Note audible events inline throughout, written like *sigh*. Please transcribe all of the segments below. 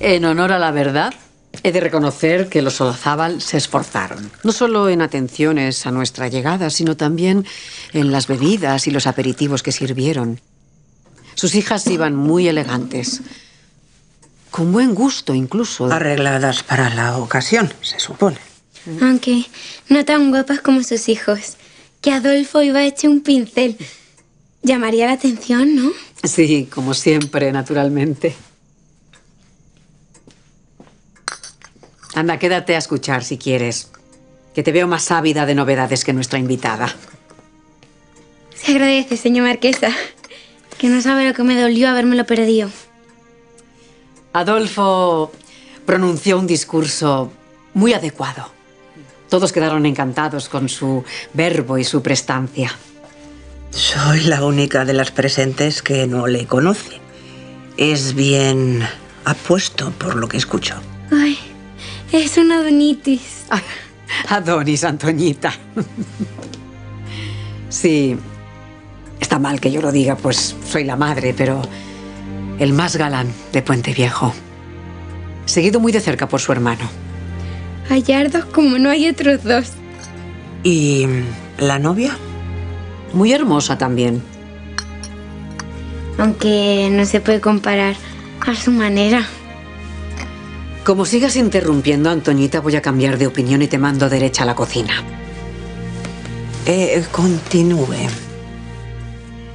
En honor a la verdad, he de reconocer que los Olazábal se esforzaron. No solo en atenciones a nuestra llegada, sino también en las bebidas y los aperitivos que sirvieron. Sus hijas iban muy elegantes. Con buen gusto, incluso. Arregladas para la ocasión, se supone. Aunque no tan guapas como sus hijos. Que Adolfo iba hecho un pincel. Llamaría la atención, ¿no? Sí, como siempre, naturalmente. Anda, quédate a escuchar si quieres. Que te veo más ávida de novedades que nuestra invitada. Se agradece, señor Marquesa. Que no sabe lo que me dolió habérmelo perdido. Adolfo pronunció un discurso muy adecuado. Todos quedaron encantados con su verbo y su prestancia. Soy la única de las presentes que no le conoce. Es bien apuesto por lo que escucho. Es una Adonitis. *laughs* Adonis, Antoñita. Sí, está mal que yo lo diga, pues soy la madre, pero el más galán de Puente Viejo. Seguido muy de cerca por su hermano. Gallardos como no hay otros dos. ¿Y la novia? Muy hermosa también. Aunque no se puede comparar a su manera. Como sigas interrumpiendo, Antoñita, voy a cambiar de opinión y te mando derecha a la cocina. Eh, continúe.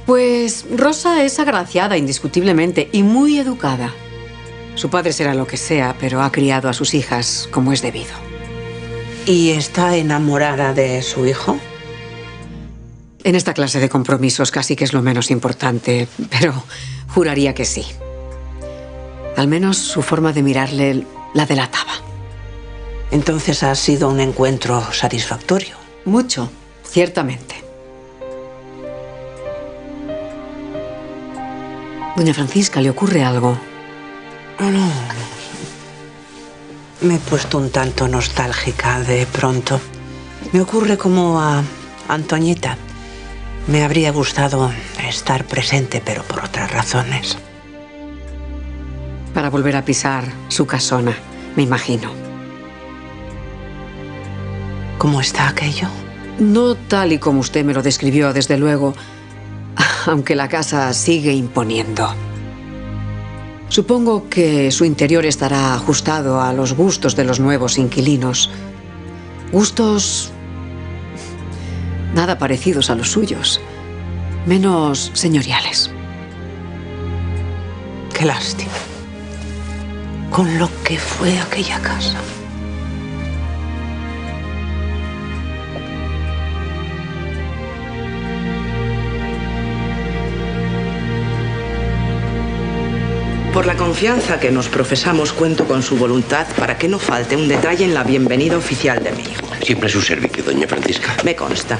Pues Rosa es agraciada, indiscutiblemente, y muy educada. Su padre será lo que sea, pero ha criado a sus hijas como es debido. ¿Y está enamorada de su hijo? En esta clase de compromisos casi que es lo menos importante, pero juraría que sí. Al menos su forma de mirarle la delataba. Entonces ha sido un encuentro satisfactorio. Mucho, ciertamente. Doña Francisca, ¿le ocurre algo? No, no. Me he puesto un tanto nostálgica de pronto. Me ocurre como a Antoñita. Me habría gustado estar presente, pero por otras razones. Para volver a pisar su casona, me imagino. ¿Cómo está aquello? No tal y como usted me lo describió, desde luego, *laughs* aunque la casa sigue imponiendo. Supongo que su interior estará ajustado a los gustos de los nuevos inquilinos. Gustos nada parecidos a los suyos, menos señoriales. Qué lástima. Con lo que fue aquella casa. Por la confianza que nos profesamos, cuento con su voluntad para que no falte un detalle en la bienvenida oficial de mi hijo. Siempre a su servicio, doña Francisca. Me consta.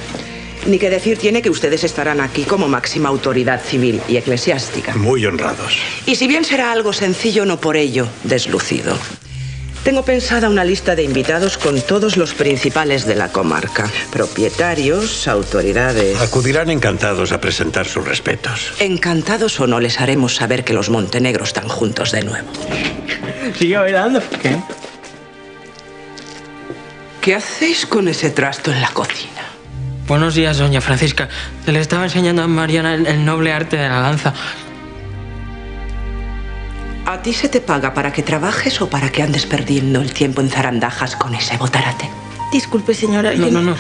Ni que decir tiene que ustedes estarán aquí como máxima autoridad civil y eclesiástica. Muy honrados. Y si bien será algo sencillo, no por ello deslucido. Tengo pensada una lista de invitados con todos los principales de la comarca. Propietarios, autoridades. Acudirán encantados a presentar sus respetos. Encantados o no les haremos saber que los montenegros están juntos de nuevo. ¿Sigue bailando? ¿Qué? ¿Qué hacéis con ese trasto en la cocina? Buenos días, doña Francisca. Le estaba enseñando a Mariana el, el noble arte de la danza. ¿A ti se te paga para que trabajes o para que andes perdiendo el tiempo en zarandajas con ese botarate? Disculpe, señora. No, no, no.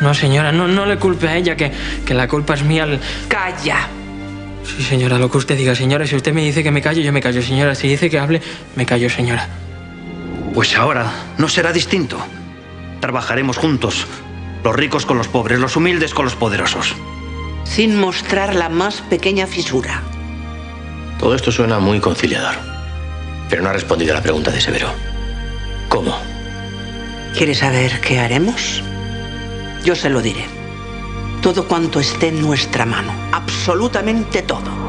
No, señora, no, no le culpe a ella, que, que la culpa es mía. al- ¡Calla! Sí, señora, lo que usted diga, señora. Si usted me dice que me callo, yo me callo, señora. Si dice que hable, me callo, señora. Pues ahora no será distinto. Trabajaremos juntos. Los ricos con los pobres, los humildes con los poderosos. Sin mostrar la más pequeña fisura. Todo esto suena muy conciliador. Pero no ha respondido a la pregunta de Severo. ¿Cómo? ¿Quieres saber qué haremos? Yo se lo diré. Todo cuanto esté en nuestra mano. Absolutamente todo.